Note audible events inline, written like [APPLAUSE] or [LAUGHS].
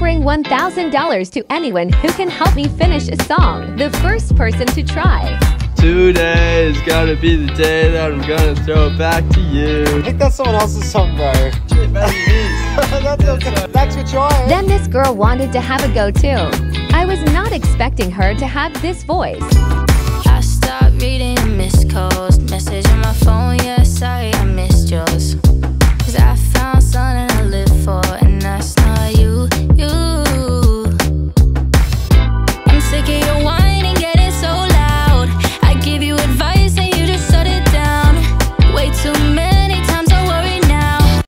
offering $1,000 to anyone who can help me finish a song. The first person to try. Today is gonna be the day that I'm gonna throw it back to you. I think that's someone else's song, bro. [LAUGHS] that's okay. Thanks. Then this girl wanted to have a go too. I was not expecting her to have this voice. I stopped reading Miss calls, message on my phone, yeah, sorry I missed yours. Cause I